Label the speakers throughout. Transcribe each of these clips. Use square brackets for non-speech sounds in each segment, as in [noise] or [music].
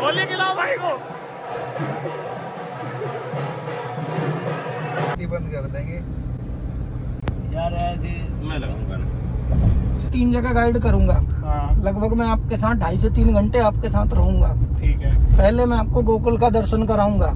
Speaker 1: होली खिलाओ भाई को।
Speaker 2: बंद कर देंगे।
Speaker 1: यार ऐसे मैं लगाऊँगा
Speaker 3: तीन जगह गाइड करूँगा।
Speaker 1: हाँ।
Speaker 3: लगभग मैं आपके साथ ढाई से तीन घंटे आपके साथ रहूँगा।
Speaker 1: ठीक है।
Speaker 3: पहले मैं आपको गोकुल का दर्शन कराऊँगा।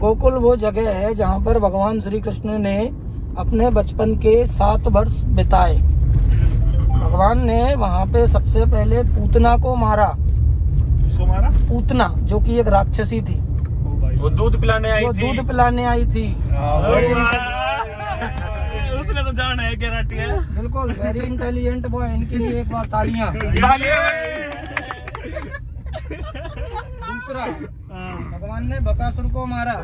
Speaker 3: गोकुल वो जगह है जहाँ पर भगवान श्री कृष्ण ने अपने बचपन के सात वर्ष बिताए। भगवान ने वहाँ पे सबसे पहले पूतना को मारा।
Speaker 1: किसको मारा?
Speaker 3: पूतना जो कि एक राक्षसी थी।
Speaker 4: वो दूध पिलाने आई थी।
Speaker 3: दूध पिलाने आई थी।
Speaker 1: उसने तो जान है गारंटी है
Speaker 3: बिल्कुल वेरी इंटेलिजेंट बॉय इनके लिए एक बार तालियाँ। दूसरा भगवान ने बकासुर को मारा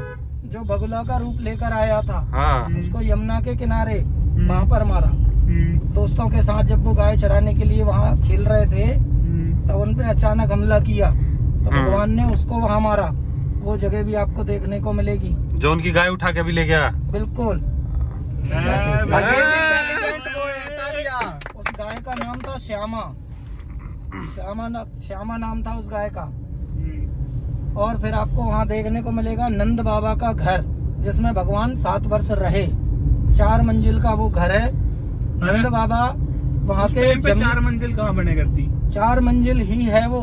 Speaker 3: जो बगुला का रूप लेकर आया था।
Speaker 4: हाँ।
Speaker 3: उसको यमुना के किनारे वहाँ पर मारा। दोस्तों के साथ जब वो गाय चराने के लिए वहाँ खेल रहे थे तब उन पे अचानक हमला किया। तो
Speaker 4: हम्म।
Speaker 3: भगवान ने उसको वहाँ मारा। वो जगह भी आपको देखने को मिलेगी।
Speaker 4: जो उनकी गाय उठा के भी ले गया।
Speaker 3: बिल्कुल।
Speaker 2: है।
Speaker 3: उस गाय का नाम था श्यामा। श्यामा ना, श्यामा नाम था उस गाय का। और फिर आपको वहाँ देखने को मिलेगा नंद बाबा का घर जिसमें भगवान सात वर्ष रहे। चार मंजिल का वो घर है। नंद बाबा वहाँ के
Speaker 1: चार मंजिल कहाँ बने करती?
Speaker 3: चार मंजिल ही है वो।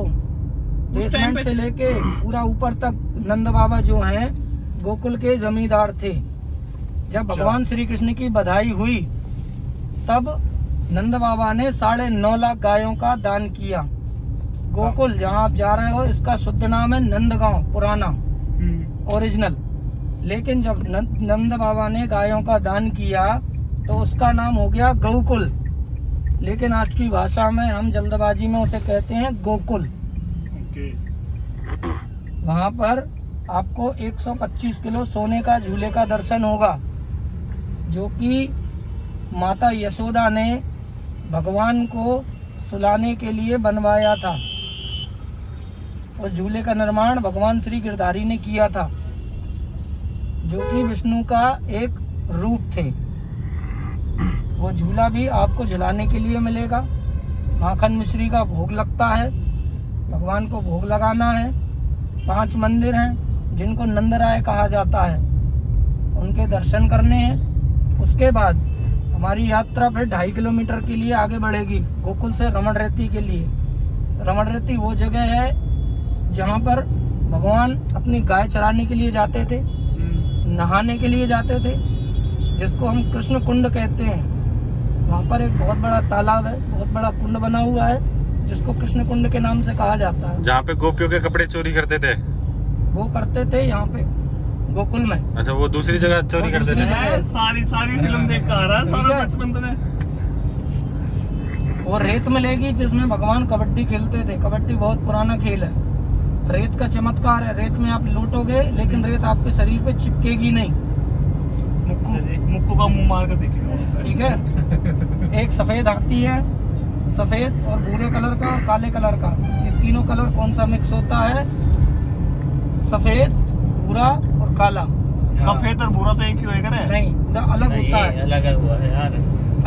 Speaker 3: बेसमेंट से लेके पूरा ऊपर तक नंद बाबा जो हैं गोकुल के जमींदार थे। जब भगवान श्री कृष्ण की बधाई हुई तब नंद बाबा ने साढ़े नौ लाख गायों का दान किया। गोकुल जहाँ आप जा रहे हो इसका शुद्ध नाम है नंदगांव पुराना ओरिजिनल। लेकिन जब नंद बाबा ने गायों का दान किया तो उसका नाम हो गया गौकुल। लेकिन आज की भाषा में हम जल्दबाजी में उसे कहते हैं गोकुल।
Speaker 1: ओके।
Speaker 3: वहाँ पर आपको 125 किलो सोने का झूले का दर्शन होगा जो कि माता यशोदा ने भगवान को सुलाने के लिए बनवाया था। उस झूले का निर्माण भगवान श्री गिरधारी ने किया था जो कि विष्णु का एक रूप थे। वो झूला भी आपको झुलाने के लिए मिलेगा। माखन मिश्री का भोग लगता है। भगवान को भोग लगाना है। पाँच मंदिर हैं जिनको नंदराय कहा जाता है। उनके दर्शन करने हैं। उसके बाद हमारी यात्रा फिर ढाई किलोमीटर के लिए आगे बढ़ेगी गोकुल से रमण रेती के लिए। रमण रेती वो जगह है जहाँ पर भगवान अपनी गाय चराने के लिए जाते थे नहाने के लिए जाते थे जिसको हम कृष्ण कुंड कहते हैं। वहाँ पर एक बहुत बड़ा तालाब है बहुत बड़ा कुंड बना हुआ है जिसको कृष्ण कुंड के नाम से कहा जाता है।
Speaker 4: जहाँ पे गोपियों के कपड़े चोरी करते थे।
Speaker 3: वो करते थे यहाँ पे गोकुल में।
Speaker 4: अच्छा वो दूसरी जगह चोरी करते थे
Speaker 1: सारी सारी फ़िल्म देख आ रहा है सारा बचपन तुम्हें
Speaker 3: वो रेत मिलेगी जिसमें भगवान कबड्डी खेलते थे। कबड्डी बहुत पुराना खेल है। रेत का चमत्कार है। रेत में आप लूटोगे लेकिन रेत आपके शरीर पे चिपकेगी नहीं।
Speaker 1: मुक्कू मुक्कू का मुँह मार कर देखेगा।
Speaker 3: ठीक है? एक सफ़ेद हाथी है सफ़ेद और भूरे कलर का और काले कलर का। ये तीनों कलर कौन सा मिक्स होता है? सफ़ेद भूरा और काला।
Speaker 1: सफ़ेद और भूरा तो एक ही होएगा रे
Speaker 3: नहीं पूरा अलग होता है।
Speaker 5: अलग हुआ है यार।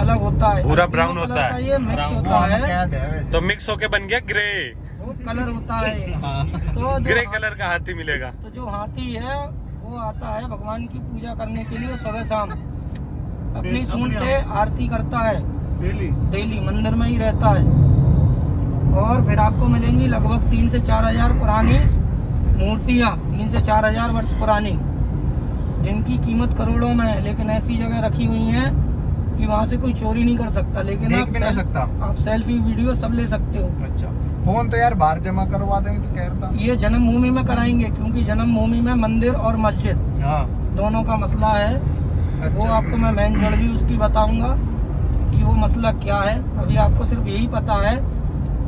Speaker 3: अलग होता है।
Speaker 4: भूरा
Speaker 3: कलर
Speaker 4: होता है।
Speaker 3: ये मिक्स होता है
Speaker 2: है।
Speaker 4: तो मिक्स होके बन गया ग्रे
Speaker 3: वो कलर होता है। तो
Speaker 4: ग्रे कलर का हाथी मिलेगा।
Speaker 3: तो जो हाथी है वो आता है भगवान की पूजा करने के लिए सुबह शाम। अपनी सूंड से आरती करता है।
Speaker 1: डेली।
Speaker 3: डेली मंदिर में ही रहता है। और फिर आपको मिलेंगी लगभग तीन से चार हज़ार पुरानी मूर्तियाँ तीन से चार हज़ार वर्ष पुरानी जिनकी कीमत करोड़ों में है लेकिन ऐसी जगह रखी हुई है कि वहाँ से कोई चोरी नहीं कर सकता लेकिन आप सेल-
Speaker 2: सकता।
Speaker 3: आप सेल्फी वीडियो सब ले सकते हो।
Speaker 1: अच्छा।
Speaker 2: फ़ोन तो यार बाहर जमा करवा देंगे तो कहता।
Speaker 3: ये जन्मभूमि में कराएँगे क्योंकि जन्मभूमि में मंदिर और मस्जिद
Speaker 2: हाँ।
Speaker 3: दोनों का मसला है।
Speaker 2: अच्छा।
Speaker 3: वो आपको मैं मेन जड़ भी उसकी बताऊँगा कि वो मसला क्या है। अभी आपको सिर्फ़ यही पता है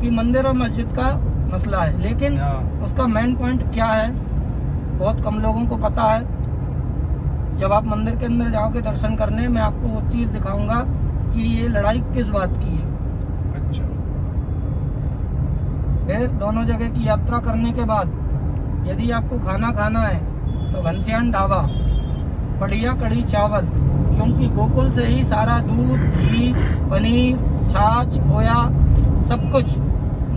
Speaker 3: कि मंदिर और मस्जिद का मसला है। लेकिन
Speaker 2: हाँ।
Speaker 3: उसका मेन पॉइंट क्या है बहुत कम लोगों को पता है। जब आप मंदिर के अंदर जाओगे दर्शन करने मैं आपको वो चीज़ दिखाऊँगा कि ये लड़ाई किस बात की है
Speaker 2: अच्छा
Speaker 3: फिर दोनों जगह की यात्रा करने के बाद यदि आपको खाना खाना है तो घनश्याम ढाबा, बढ़िया कढ़ी चावल, क्योंकि गोकुल से ही सारा दूध, घी, पनीर, छाछ, खोया, सब कुछ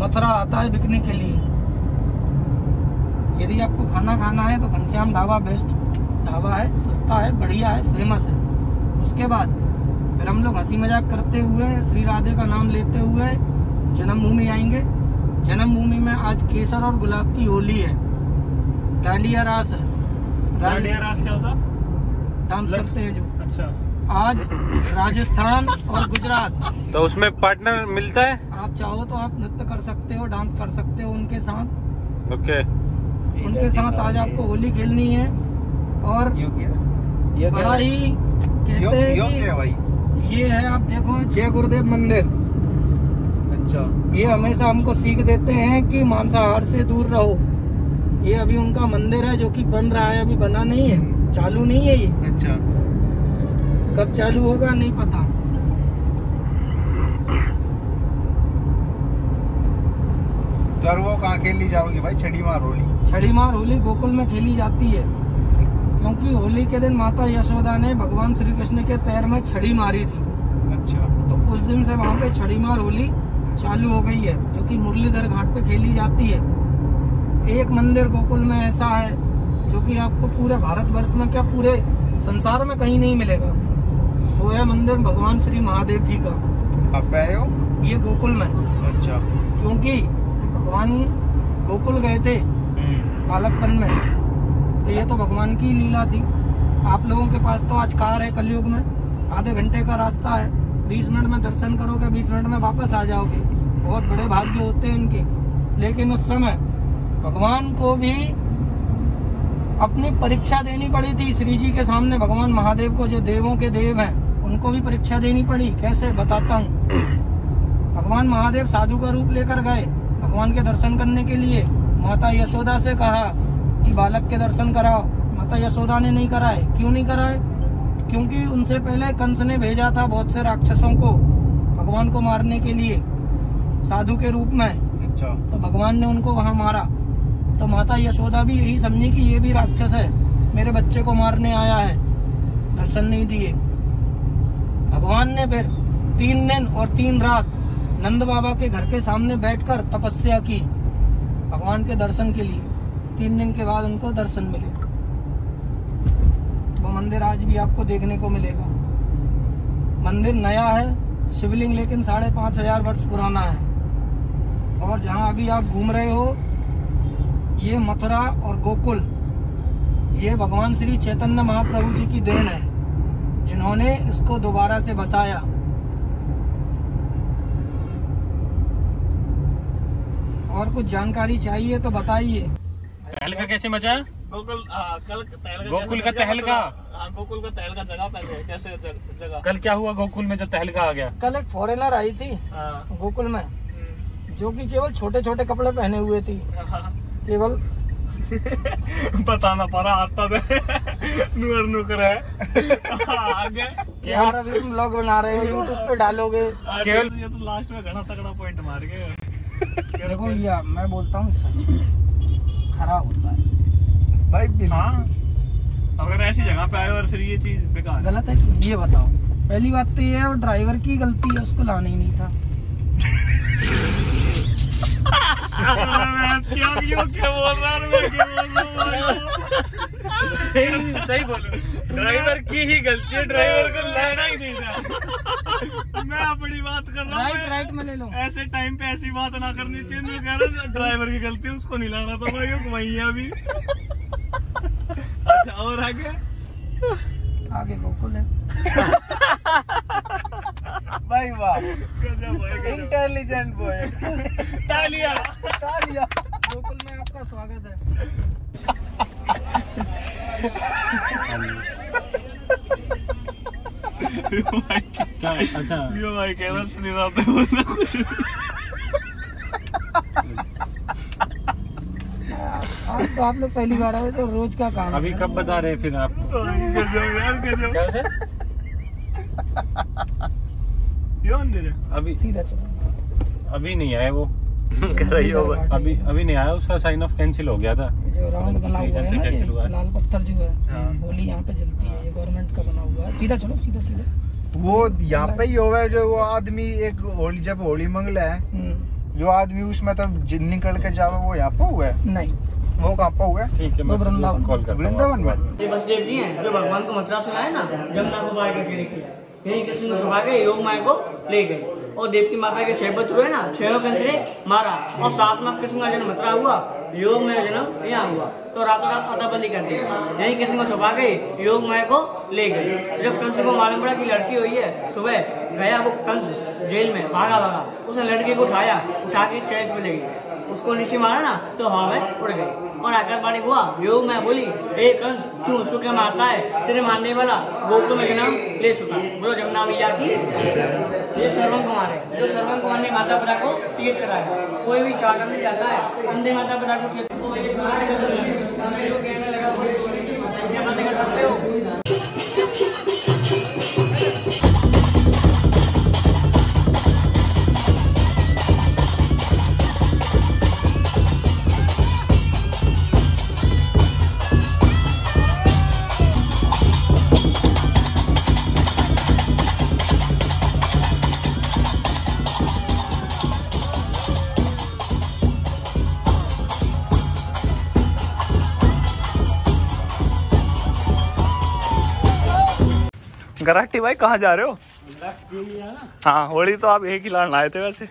Speaker 3: मथुरा आता है बिकने के लिए। यदि आपको खाना खाना है तो घनश्याम ढाबा बेस्ट ढाबा है, सस्ता है, बढ़िया है फ़ेमस है। उसके बाद फिर हम लोग हँसी मज़ाक करते हुए, श्री राधे का नाम लेते हुए जन्मभूमि आएँगे। जन्मभूमि में आज केसर और गुलाब की होली है। डांडिया रास है।
Speaker 1: डांडिया रास क्या होता
Speaker 3: डांस करते हैं जो।
Speaker 1: अच्छा।
Speaker 3: आज राजस्थान और गुजरात।
Speaker 4: तो उसमें पार्टनर मिलता है?
Speaker 3: आप चाहो तो आप नृत्य कर सकते हो डांस कर सकते हो उनके साथ।
Speaker 4: ओके।
Speaker 3: उनके साथ आज आपको होली खेलनी है। और
Speaker 2: यो
Speaker 3: बड़ा ही कहते हैं
Speaker 2: क्या भाई?
Speaker 3: कि ये है आप देखो जय गुरुदेव मंदिर।
Speaker 2: अच्छा।
Speaker 3: ये हमेशा हमको सीख देते हैं कि मांसाहार से दूर रहो। ये अभी उनका मंदिर है जो कि बन रहा है अभी बना नहीं है। चालू नहीं है ये।
Speaker 2: अच्छा।
Speaker 3: कब चालू होगा नहीं पता।
Speaker 2: तो वो कहाँ खेली जाओगी भाई? छड़ी मार होली।
Speaker 3: छड़ी मार होली गोकुल में खेली जाती है। क्योंकि होली के दिन माता यशोदा ने भगवान श्री कृष्ण के पैर में छड़ी मारी थी।
Speaker 2: अच्छा।
Speaker 3: तो उस दिन से वहाँ पे छड़ी मार होली चालू हो गई है जो कि मुरलीधर घाट पे खेली जाती है। एक मंदिर गोकुल में ऐसा है जो कि आपको पूरे भारतवर्ष में क्या पूरे संसार में कहीं नहीं मिलेगा। वो है मंदिर भगवान श्री महादेव जी का।
Speaker 2: आप हो?
Speaker 3: ये गोकुल में।
Speaker 2: अच्छा।
Speaker 3: क्योंकि भगवान गोकुल गए थे बालकपन में तो ये तो भगवान की लीला थी। आप लोगों के पास तो आज कार है कलयुग में आधे घंटे का रास्ता है। बीस मिनट में दर्शन करोगे, बीस मिनट में वापस आ जाओगे। बहुत बड़े भाग्य होते हैं इनके। लेकिन उस समय भगवान को भी अपनी परीक्षा देनी पड़ी थी। श्री जी के सामने भगवान महादेव को, जो देवों के देव हैं, उनको भी परीक्षा देनी पड़ी। कैसे? बताता हूँ। भगवान महादेव साधु का रूप लेकर गए भगवान के दर्शन करने के लिए। माता यशोदा से कहा कि बालक के दर्शन कराओ। माता यशोदा ने नहीं कराए। क्यों नहीं कराए? क्योंकि उनसे पहले कंस ने भेजा था बहुत से राक्षसों को भगवान को मारने के लिए साधु के रूप में।
Speaker 2: अच्छा।
Speaker 3: तो भगवान ने उनको वहाँ मारा। तो माता यशोदा भी यही समझी कि ये भी राक्षस है मेरे बच्चे को मारने आया है दर्शन नहीं दिए। भगवान ने फिर तीन दिन और तीन रात नंद बाबा के घर के सामने बैठकर तपस्या की भगवान के दर्शन के लिए। तीन दिन के बाद उनको दर्शन मिले। वो मंदिर आज भी आपको देखने को मिलेगा। मंदिर नया है, शिवलिंग लेकिन साढ़े पाँच हज़ार वर्ष पुराना है। और जहाँ अभी आप घूम रहे हो, ये मथुरा और गोकुल, ये भगवान श्री चैतन्य महाप्रभु जी की देन है, जिन्होंने इसको दोबारा से बसाया। और कुछ जानकारी चाहिए तो बताइए।
Speaker 4: तहलका कैसे मचा?
Speaker 1: गोकुल कल तहलका
Speaker 4: गोकुल का तहलका?
Speaker 1: हाँ, गोकुल का तहलका जगह पहले कैसे जगह?
Speaker 4: कल क्या हुआ गोकुल में जो तहलका आ गया?
Speaker 3: कल एक फॉरेनर आई थी
Speaker 1: हाँ,
Speaker 3: गोकुल में
Speaker 1: हम्म,
Speaker 3: जो कि केवल छोटे छोटे कपड़े पहने हुए थी।
Speaker 1: हाँ।
Speaker 3: केवल [laughs]
Speaker 1: बताना पड़ा आता थे [laughs] नूर नुकर है। हाँ, आगे?
Speaker 3: यार अभी तुम ब्लॉग बना रहे हो यूट्यूब पे डालोगे।
Speaker 1: केवल
Speaker 4: केवल-
Speaker 1: ये तो लास्ट में घना तगड़ा पॉइंट मार गए
Speaker 3: देखो या मैं बोलता हूँ सच खराब होता है।
Speaker 2: भाई
Speaker 1: हाँ। अगर ऐसी जगह पे आए और फिर ये चीज़ बेकार
Speaker 3: गलत है ये बताओ। पहली बात तो ये है वो ड्राइवर की गलती है उसको लाना ही नहीं था।
Speaker 4: सही बोल। ड्राइवर की ही गलती है ड्राइवर को लाना ही नहीं था।
Speaker 1: मैं अपनी बात कर रहा
Speaker 3: राइट
Speaker 1: हूँ
Speaker 3: राइट में ले लो।
Speaker 1: ऐसे टाइम पे ऐसी बात ना करनी चाहिए। मैं कह रहा ड्राइवर की गलती है उसको नहीं लाना था भाई वही है अभी। अच्छा और आगे?
Speaker 3: आगे गोकुल है
Speaker 2: भाई वाह।
Speaker 1: गजब भाई गजब।
Speaker 2: इंटेलिजेंट बॉय
Speaker 1: तालियाँ।
Speaker 2: तालियाँ।
Speaker 3: गोकुल में आपका स्वागत है। [laughs]
Speaker 4: अच्छा।
Speaker 1: यो भाई कह रहा सुनी रहा बोलना कुछ।
Speaker 3: तो आप लोग पहली बार आए तो रोज का काम
Speaker 4: अभी कब बता रहे हैं फिर आप? [laughs]
Speaker 1: है
Speaker 4: अभी
Speaker 3: सीधा चलो।
Speaker 4: अभी नहीं आए वो। [laughs]
Speaker 3: कर रही हो
Speaker 4: अभी अभी नहीं आया उसका साइन ऑफ़ कैंसिल हो गया था।
Speaker 3: जो राउंड बना हुआ है
Speaker 4: हुआ
Speaker 3: लाल पत्थर जो है
Speaker 2: हाँ।
Speaker 3: होली यहाँ पे जलती है ये गवर्नमेंट का बना हुआ है। सीधा चलो सीधा सीधा।
Speaker 2: वो यहाँ पे ही होगा जो वो आदमी एक होली जब होली मंगला है
Speaker 3: हम्म,
Speaker 2: जो आदमी उसमें तब जि- निकल के जावे वो यहाँ पे हुआ है?
Speaker 3: नहीं।
Speaker 2: वो कहाँ पे हुआ
Speaker 4: ठीक है
Speaker 3: वृंदावन।
Speaker 4: कॉल करता हूँ
Speaker 2: वृंदावन में?
Speaker 5: ये वसुदेव जी हैं जो भगवान को मथुरा से लाए ना जमुना को पार करके लेके आए। यही कृष्ण को छुपा के योग माया को ले गए। और देवकी माता के छह पुत्र हुए ना छह कंस ने मारा। और सातवां कृष्ण का जन्म मथुरा हुआ योग में जन्म यहाँ हुआ। तो रातों रात अदाबली कर दिया यही कृष्ण को छुपा के योग माया को ले गए। जब कंस को मालूम पड़ा कि लड़की हुई है सुबह गया वो कंस जेल में भागा भागा उसने लड़की को उठाया उठा के कैश में ले गई उसको नीचे मारा ना तो हवा में उड़ गई। और आकाशवाणी हुआ योग में बोली, ए कंस क्यों उसको क्या मारता है? तेरे मारने वाला वो तो में नाम ले चुका। बोलो जमुना मैया की ये श्रवण कुमार है। जो श्रवण कुमार ने माता पिता को तीर्थ कराया, कोई भी चार में जाता है, अंधे माता पिता को तीर्थ तो ये
Speaker 1: गराटी भाई कहाँ जा रहे हो? हाँ होली तो आप एक ही लान आए थे वैसे।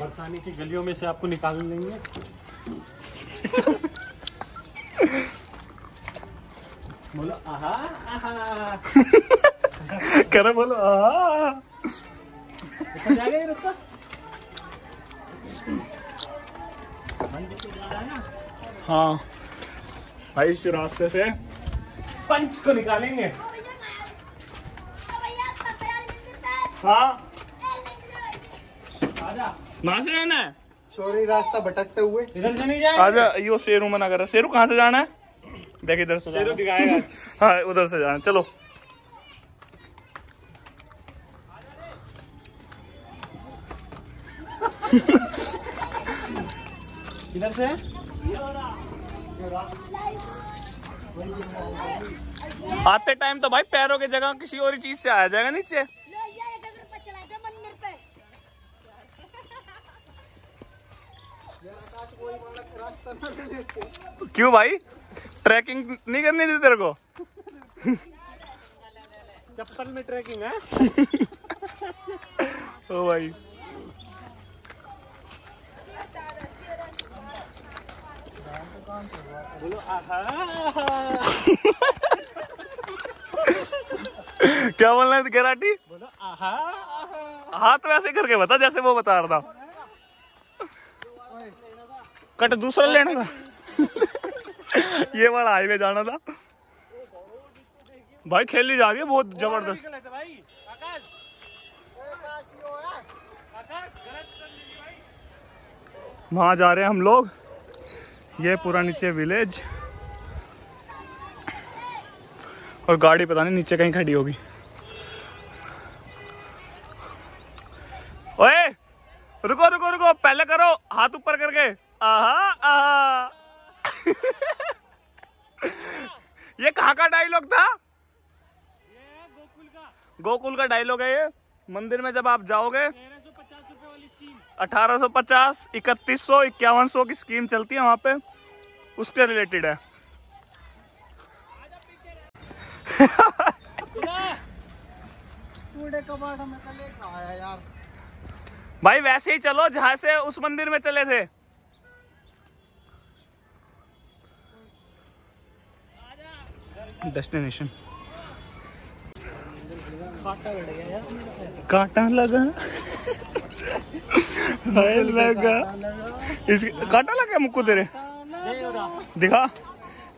Speaker 4: बरसाने की गलियों में से आपको निकाल लेंगे बोलो आहा आहा।
Speaker 1: करे बोलो आ
Speaker 4: ऊपर जाएगा रास्ता।
Speaker 1: हाँ। भाई इस रास्ते से
Speaker 4: पंच को निकालेंगे।
Speaker 1: हाँ। कहाँ से जाना है?
Speaker 2: सॉरी रास्ता भटकते हुए।
Speaker 4: इधर से नहीं जाए
Speaker 1: आजा यो शेरू मना कर रहा है। शेरू कहाँ से जाना है? देख इधर से
Speaker 4: शेरू दिखाएगा [laughs]
Speaker 1: हाँ। उधर से जाना। है। चलो।
Speaker 4: इधर से?
Speaker 1: आते टाइम तो भाई पैरों की जगह किसी और चीज़ से आया जाएगा नीचे। क्यों भाई? ट्रैकिंग नहीं करनी थी तेरे को?
Speaker 4: चप्पल में ट्रैकिंग है? [laughs]
Speaker 1: ओ भाई।
Speaker 4: बोलो आहा! [laughs]
Speaker 1: क्या बोलना है गेराटी?
Speaker 4: बोलो आहा आहा!
Speaker 1: हाथ वैसे करके बता जैसे वो बता रहा था। कट दूसरा लेना था [laughs] ये वाला हाईवे जाना था। भाई खेली जा रही है बहुत ज़बरदस्त। वहाँ जा रहे हैं हम लोग। ये पूरा नीचे विलेज और गाड़ी पता नहीं नीचे कहीं खड़ी होगी। ओए रुको रुको रुको पहले करो हाथ ऊपर करके। आहा आहा। [laughs] ये कहाँ का डायलॉग था? गोकुल का डायलॉग है ये। मंदिर में जब आप जाओगे अठारह सौ पचास इकतीस सौ इक्यावन सौ की स्कीम चलती है वहाँ पे। उसके रिलेटेड है। भाई वैसे ही चलो, जहाँ से उस मंदिर में चले थे। डेस्टिनेशन कांटा लगा। लगा। इस कांटा लगा मुक्कू तेरे? दिखा।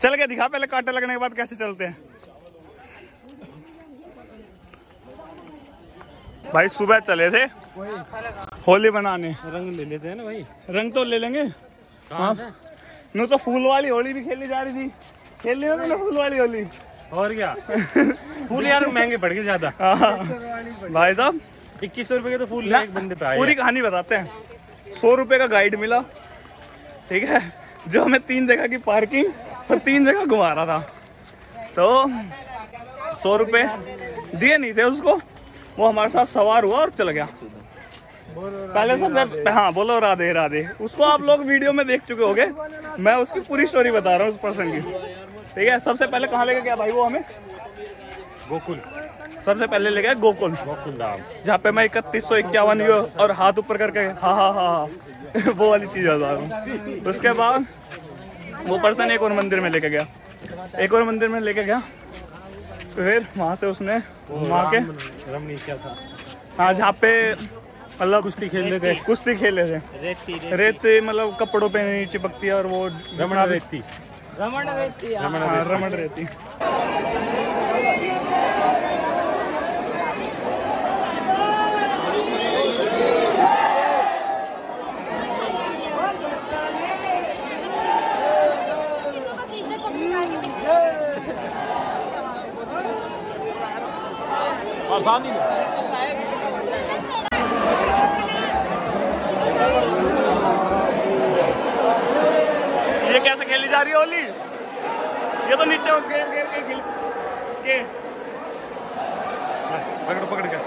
Speaker 1: चल के दिखा पहले कांटा लगने के बाद कैसे चलते हैं। भाई सुबह चले थे होली बनाने
Speaker 4: रंग ले लेते हैं ना भाई।
Speaker 1: रंग तो ले लेंगे। हाँ। नू तो फूल वाली होली भी खेली जा रही थी। खेल ली ना फूल वाली होली?
Speaker 4: और क्या? फूल यार महँगे पड़ गए ज़्यादा।
Speaker 1: हाँ। भाई साहब।
Speaker 4: इक्कीस सौ रुपए के तो फूल एक बंदे पे आए
Speaker 1: पूरी कहानी बताते हैं। सौ रुपए का गाइड मिला। ठीक है? जो हमें तीन जगह की पार्किंग और तीन जगह घुमा रहा था। तो सौ रुपये दिए नहीं थे उसको। वो हमारे साथ सवार हुआ और चल गया। पहले सबसे हाँ बोलो राधे राधे। उसको आप लोग वीडियो में देख चुके होंगे। मैं उसकी पूरी स्टोरी बता रहा हूँ उस पर्सन की। ठीक है, सबसे पहले कहाँ लेके गया भाई वो हमें?
Speaker 4: गोकुल।
Speaker 1: सबसे पहले ले गया गोकुल।
Speaker 4: गोकुल धाम।
Speaker 1: जहाँ पे मैं इकतीस सौ इक्यावन और हाथ ऊपर करके हाँ हाँ हाँ हाँ वो वाली चीज़ बता रहा हूँ उसके बाद वो पर्सन एक और मंदिर में लेके गया। एक और मंदिर में लेके गया। फिर वहाँ से उसने वहाँ के
Speaker 4: रमणी क्या था?
Speaker 1: हाँ जहाँ पे मतलब कुश्ती खेलते थे कुश्ती खेले थे। रेत मतलब कपड़ों पे नहीं चिपकती है और वो
Speaker 4: रमणा व्यक्ति
Speaker 5: रमण रहती है।
Speaker 1: हाँ, रमण रहती
Speaker 4: आसानी में।
Speaker 1: ये कैसे खेली जा रही है ओली ये तो नीचे गेर गेर के गिल के
Speaker 4: पकड़ पकड़ के।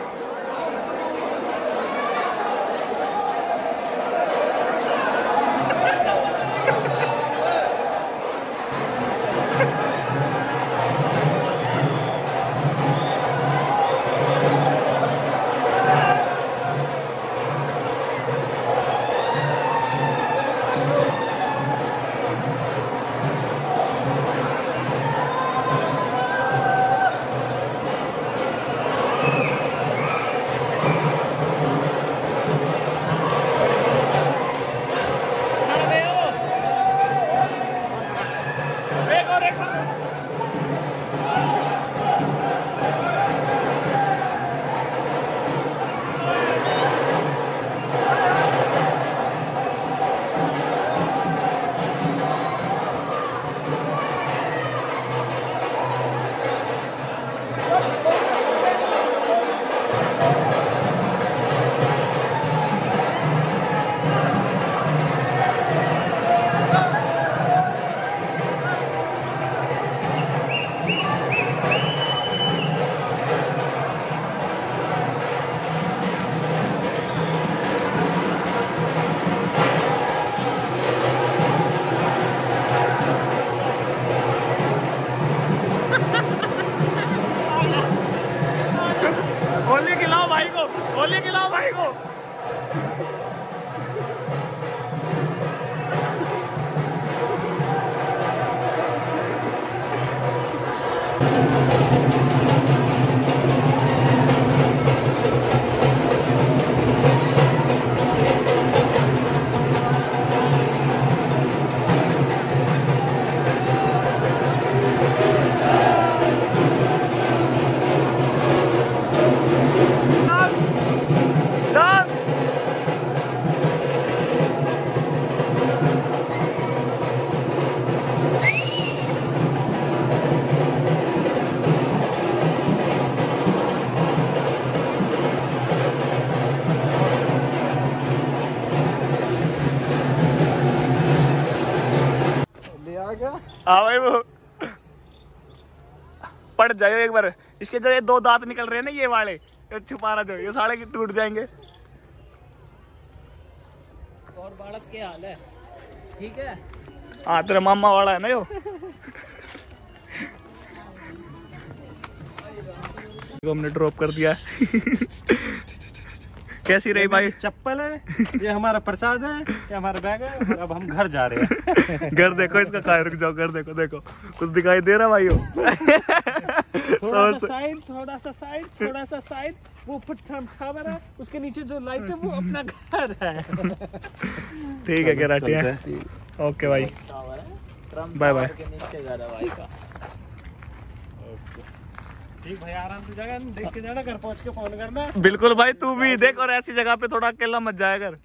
Speaker 1: भाई को होली खिलाओ भाई को डांस हाँ भाई वो पड़ जाए एक बार। इसके जो ये दो दांत निकल रहे हैं ना ये वाले। ये छुपा रहा जो ये साले की टूट जाएँगे।
Speaker 5: और बालक के हाल है। ठीक है?
Speaker 1: हाँ तेरा मामा वाला है ना यो। [laughs] हमने ड्रॉप कर दिया। [laughs] कैसी रही भाई?
Speaker 4: चप्पल है ये हमारा प्रसाद है ये हमारा बैग है और अब हम घर जा रहे हैं। [laughs]
Speaker 1: घर देखो इसका काय रुक जाओ घर देखो देखो। कुछ दिखाई दे रहा भाई [laughs]
Speaker 4: थोड़ा सा साइड थोड़ा सा साइड थोड़ा सा साइड वो पत्थर टावर है उसके नीचे जो लाइट है वो अपना घर है।
Speaker 1: ठीक है केराटिया ओके भाई। बाय बाय
Speaker 5: के नीचे जा रहा भाई का
Speaker 4: ठीक भाई, आराम से जाएगा देख के जाना, घर पहुँच के फ़ोन करना।
Speaker 1: बिल्कुल भाई, तू भी देख और ऐसी जगह पे थोड़ा अकेला मत जाया कर।